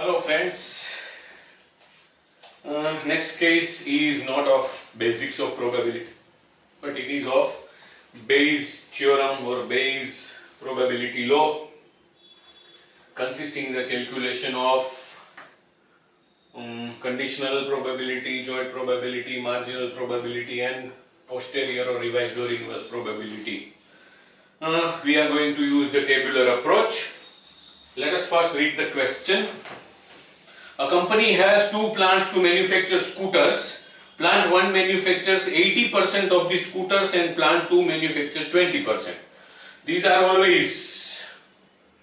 Hello friends. Uh, next case is not of basics of probability, but it is of Bayes theorem or Bayes probability law, consisting in the calculation of um, conditional probability, joint probability, marginal probability, and posterior or revised or inverse probability. Uh, we are going to use the tabular approach. Let us first read the question. A company has two plants to manufacture scooters. Plant 1 manufactures 80% of the scooters and plant 2 manufactures 20%. These are always,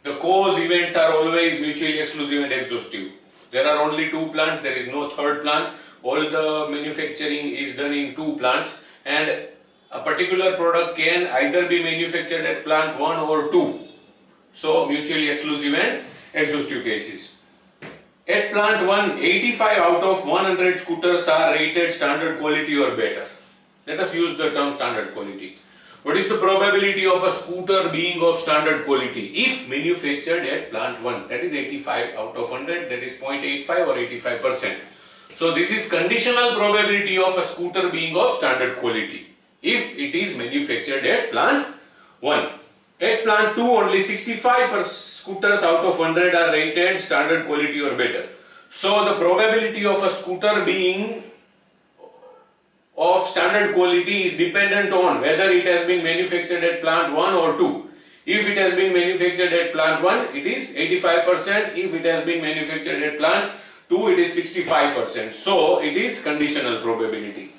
the cause events are always mutually exclusive and exhaustive. There are only two plants, there is no third plant. All the manufacturing is done in two plants and a particular product can either be manufactured at plant 1 or 2. So mutually exclusive and exhaustive cases. At plant 1, 85 out of 100 scooters are rated standard quality or better. Let us use the term standard quality. What is the probability of a scooter being of standard quality if manufactured at plant 1? That is 85 out of 100, that is 0.85 or 85 percent. So this is conditional probability of a scooter being of standard quality if it is manufactured at plant 1. At plant 2 only 65 scooters out of 100 are rated standard quality or better. So the probability of a scooter being of standard quality is dependent on whether it has been manufactured at plant 1 or 2. If it has been manufactured at plant 1 it is 85%, if it has been manufactured at plant 2 it is 65%. So it is conditional probability.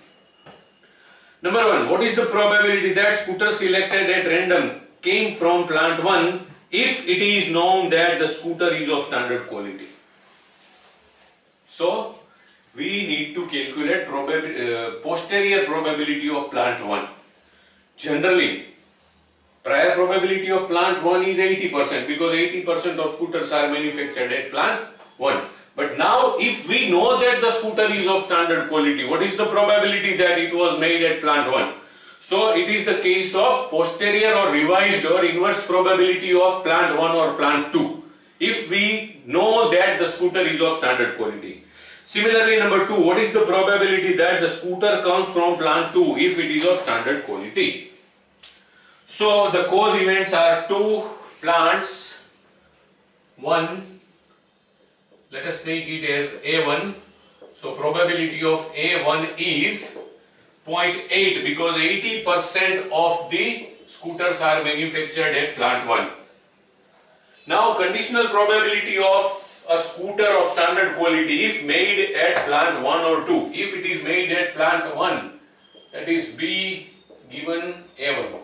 Number 1, what is the probability that scooter selected at random came from plant 1 if it is known that the scooter is of standard quality? So we need to calculate uh, posterior probability of plant 1. Generally, prior probability of plant 1 is 80% because 80% of scooters are manufactured at plant 1. But now if we know that the scooter is of standard quality, what is the probability that it was made at plant 1? So it is the case of posterior or revised or inverse probability of plant 1 or plant 2 if we know that the scooter is of standard quality. Similarly, number 2, what is the probability that the scooter comes from plant 2 if it is of standard quality? So, the cause events are two plants, one, let us take it as A1. So, probability of A1 is 0.8 because 80% of the scooters are manufactured at plant 1. Now, conditional probability of a scooter of standard quality if made at plant 1 or 2. If it is made at plant 1, that is B given A1.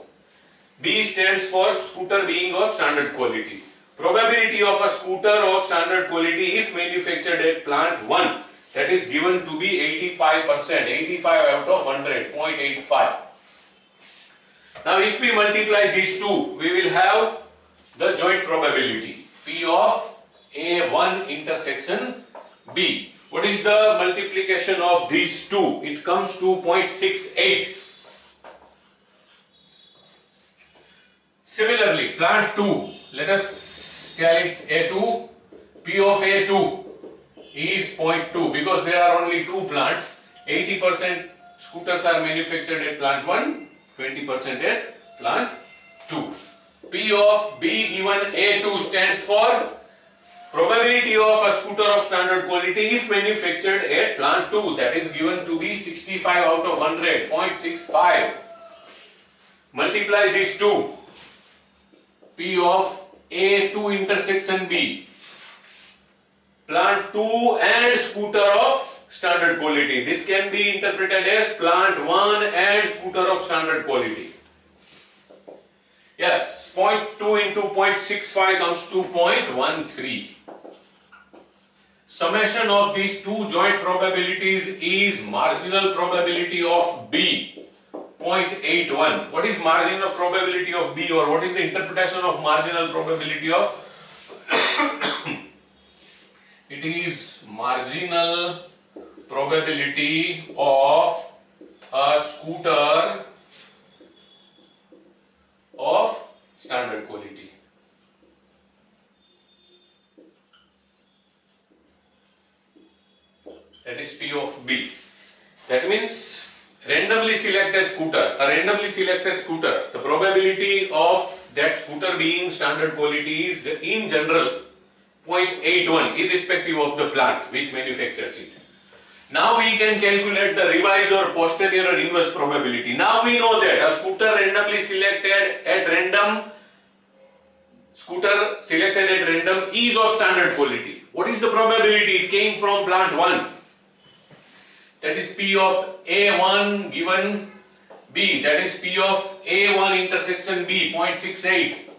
B stands for scooter being of standard quality. Probability of a scooter of standard quality if manufactured at plant 1 that is given to be 85%, 85 out of 100, 0.85. Now if we multiply these two, we will have the joint probability P of a1 intersection B. What is the multiplication of these two? It comes to 0.68. Similarly, plant 2, let us tell it A2, P of A2 is 0.2 because there are only two plants. 80% scooters are manufactured at plant 1, 20% at plant 2. P of B given A2 stands for Probability of a scooter of standard quality if manufactured at plant 2 that is given to be 65 out of 100, 0.65. Multiply these two. P of A2 intersection B. Plant 2 and scooter of standard quality. This can be interpreted as plant 1 and scooter of standard quality. Yes, 0.2 into 0.65 comes to 0.13. Summation of these two joint probabilities is marginal probability of B 0.81. What is marginal probability of B or what is the interpretation of marginal probability of it is marginal probability of a scooter of standard quality. that is P of B. That means randomly selected scooter, a randomly selected scooter, the probability of that scooter being standard quality is in general 0.81 irrespective of the plant which manufactures it. Now we can calculate the revised or posterior or inverse probability. Now we know that a scooter randomly selected at random scooter selected at random is of standard quality. What is the probability? It came from plant 1. That is P of A1 given B. That is P of A1 intersection B 0.68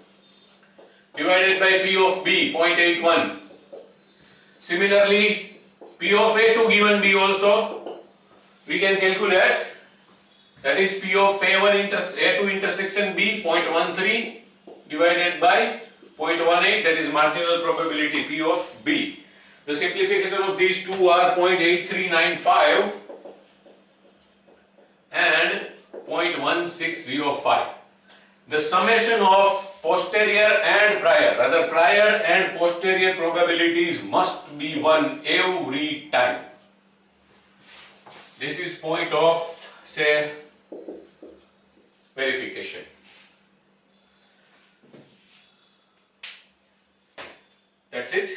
divided by P of B 0.81. Similarly, P of A2 given B also we can calculate that is P of A1 inter A2 intersection B 0.13 divided by 0.18 that is marginal probability P of B. The simplification of these two are 0.8395 and 0.1605. The summation of posterior and prior, rather prior and posterior probabilities must be 1 every time. This is point of say verification. That's it.